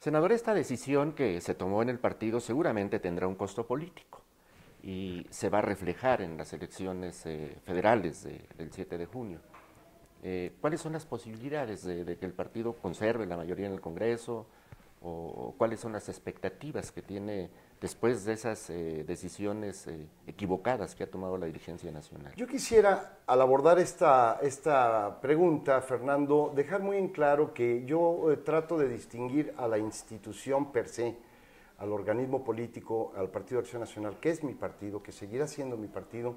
Senador, esta decisión que se tomó en el partido seguramente tendrá un costo político y se va a reflejar en las elecciones eh, federales del 7 de junio. Eh, ¿Cuáles son las posibilidades de, que el partido conserve la mayoría en el Congreso? ¿O cuáles son las expectativas que tiene después de esas eh, decisiones equivocadas que ha tomado la dirigencia nacional? Yo quisiera, al abordar esta, esta pregunta, Fernando, dejar muy en claro que yo trato de distinguir a la institución per se, al organismo político, al Partido de Acción Nacional, que es mi partido, que seguirá siendo mi partido,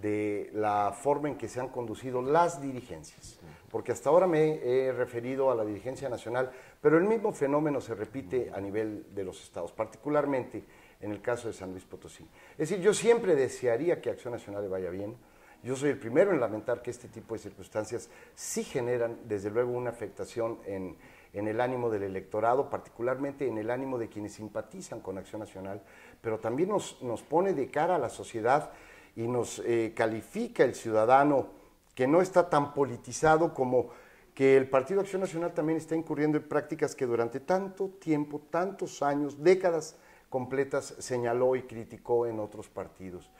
de la forma en que se han conducido las dirigencias. Porque hasta ahora me he referido a la dirigencia nacional, pero el mismo fenómeno se repite a nivel de los estados, particularmente en el caso de San Luis Potosí. Es decir, yo siempre desearía que Acción Nacional le vaya bien. Yo soy el primero en lamentar que este tipo de circunstancias sí generan, desde luego, una afectación en, en el ánimo del electorado, particularmente en el ánimo de quienes simpatizan con Acción Nacional, pero también nos, nos pone de cara a la sociedad y nos eh, califica el ciudadano que no está tan politizado como que el Partido Acción Nacional también está incurriendo en prácticas que durante tanto tiempo, tantos años, décadas completas señaló y criticó en otros partidos.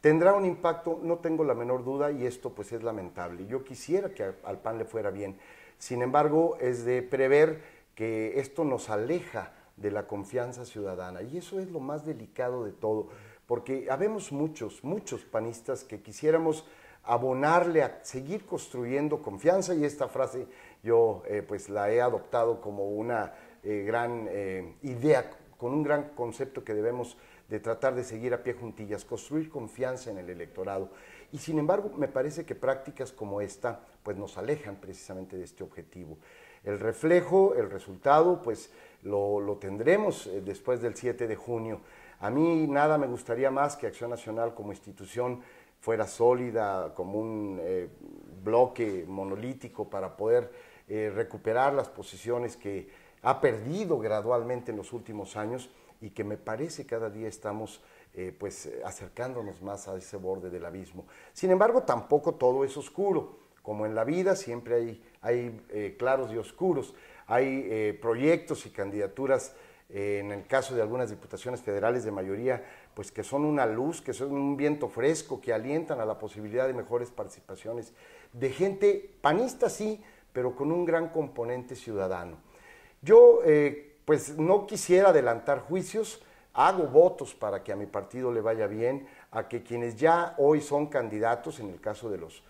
Tendrá un impacto, no tengo la menor duda, y esto pues es lamentable. Yo quisiera que al PAN le fuera bien, sin embargo, es de prever que esto nos aleja de la confianza ciudadana y eso es lo más delicado de todo, porque habemos muchos, muchos panistas que quisiéramos abonarle a seguir construyendo confianza y esta frase yo eh, pues la he adoptado como una eh, gran eh, idea, con un gran concepto que debemos de tratar de seguir a pie juntillas, construir confianza en el electorado. Y sin embargo, me parece que prácticas como esta pues nos alejan precisamente de este objetivo. El reflejo, el resultado, pues lo, tendremos eh, después del 7 de junio. A mí nada me gustaría más que Acción Nacional como institución fuera sólida, como un eh, bloque monolítico para poder eh, recuperar las posiciones que ha perdido gradualmente en los últimos años y que me parece cada día estamos eh, pues acercándonos más a ese borde del abismo. Sin embargo, tampoco todo es oscuro. Como en la vida siempre hay, claros y oscuros. Hay proyectos y candidaturas, en el caso de algunas diputaciones federales de mayoría, pues que son una luz, que son un viento fresco, que alientan a la posibilidad de mejores participaciones de gente panista, sí, pero con un gran componente ciudadano. Yo, pues no quisiera adelantar juicios, hago votos para que a mi partido le vaya bien, a que quienes ya hoy son candidatos, en el caso de los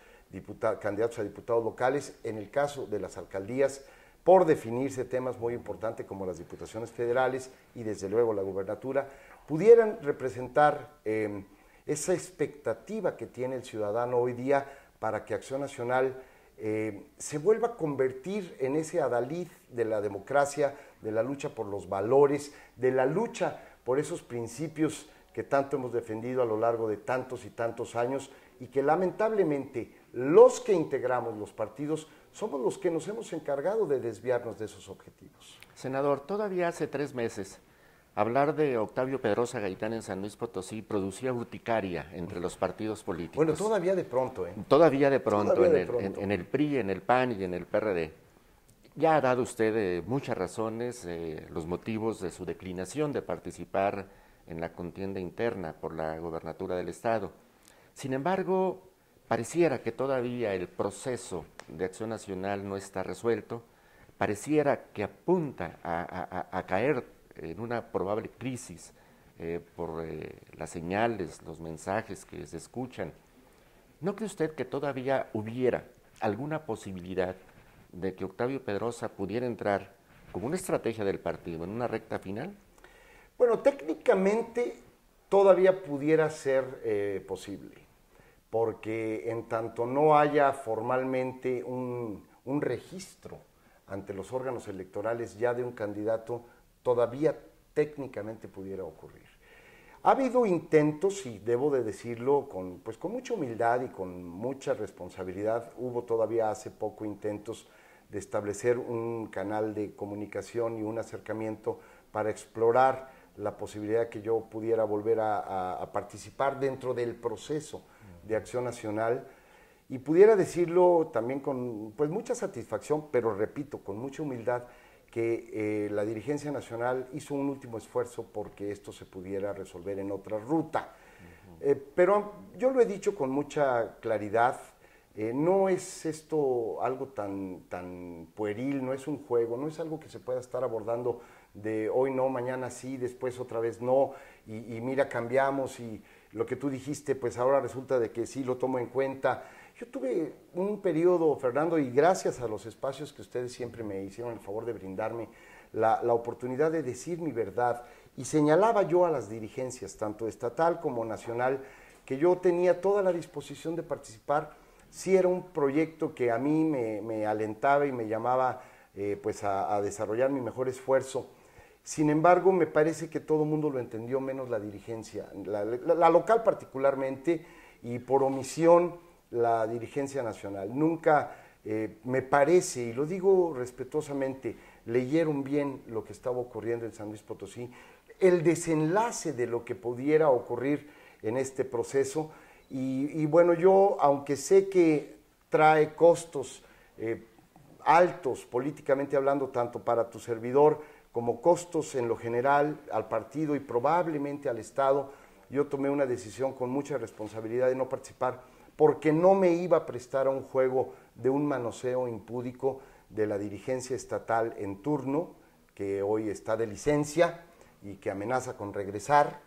candidatos a diputados locales, en el caso de las alcaldías, por definirse temas muy importantes como las diputaciones federales y desde luego la gubernatura, pudieran representar em, esa expectativa que tiene el ciudadano hoy día para que Acción Nacional em, se vuelva a convertir en ese adalid de la democracia, de la lucha por los valores, de la lucha por esos principios que tanto hemos defendido a lo largo de tantos y tantos años y que lamentablemente los que integramos los partidos somos los que nos hemos encargado de desviarnos de esos objetivos. Senador, todavía hace tres meses hablar de Octavio Pedrosa Gaitán en San Luis Potosí producía urticaria entre los partidos políticos. Bueno, todavía de pronto, ¿eh? Todavía de pronto, en, el, PRI, en el PAN y en el PRD. Ya ha dado usted eh, muchas razones, eh, los motivos de su declinación de participar en la contienda interna por la gobernatura del Estado. Sin embargo, pareciera que todavía el proceso de acción nacional no está resuelto, pareciera que apunta a, caer en una probable crisis eh, por las señales, los mensajes que se escuchan. ¿No cree usted que todavía hubiera alguna posibilidad de que Octavio Pedrosa pudiera entrar como una estrategia del partido en una recta final? Bueno, técnicamente todavía pudiera ser eh, posible, porque en tanto no haya formalmente un, un registro ante los órganos electorales ya de un candidato, todavía técnicamente pudiera ocurrir. Ha habido intentos, y debo de decirlo con, pues con mucha humildad y con mucha responsabilidad, hubo todavía hace poco intentos de establecer un canal de comunicación y un acercamiento para explorar la posibilidad que yo pudiera volver a, participar dentro del proceso de acción nacional y pudiera decirlo también con pues mucha satisfacción, pero repito, con mucha humildad, que eh, la dirigencia nacional hizo un último esfuerzo porque esto se pudiera resolver en otra ruta. Eh, pero yo lo he dicho con mucha claridad, eh, no es esto algo tan, tan pueril, no es un juego, no es algo que se pueda estar abordando de hoy no, mañana sí, después otra vez no, y, y mira, cambiamos y lo que tú dijiste, pues ahora resulta de que sí lo tomo en cuenta. Yo tuve un periodo, Fernando, y gracias a los espacios que ustedes siempre me hicieron el favor de brindarme, la, oportunidad de decir mi verdad. Y señalaba yo a las dirigencias, tanto estatal como nacional, que yo tenía toda la disposición de participar si era un proyecto que a mí me, alentaba y me llamaba eh, pues a, desarrollar mi mejor esfuerzo. Sin embargo, me parece que todo el mundo lo entendió, menos la dirigencia, la local particularmente, y por omisión la dirigencia nacional. Nunca eh, me parece, y lo digo respetuosamente, leyeron bien lo que estaba ocurriendo en San Luis Potosí, el desenlace de lo que pudiera ocurrir en este proceso. Y, bueno, yo, aunque sé que trae costos eh, altos políticamente hablando, tanto para tu servidor como costos en lo general al partido y probablemente al Estado, yo tomé una decisión con mucha responsabilidad de no participar porque no me iba a prestar a un juego de un manoseo impúdico de la dirigencia estatal en turno, que hoy está de licencia y que amenaza con regresar,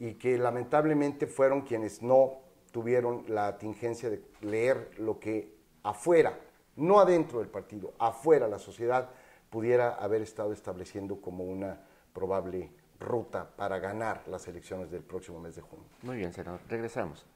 y que lamentablemente fueron quienes no tuvieron la atingencia de leer lo que afuera, no adentro del partido, afuera la sociedad pudiera haber estado estableciendo como una probable ruta para ganar las elecciones del próximo mes de junio. Muy bien, senador. Regresamos.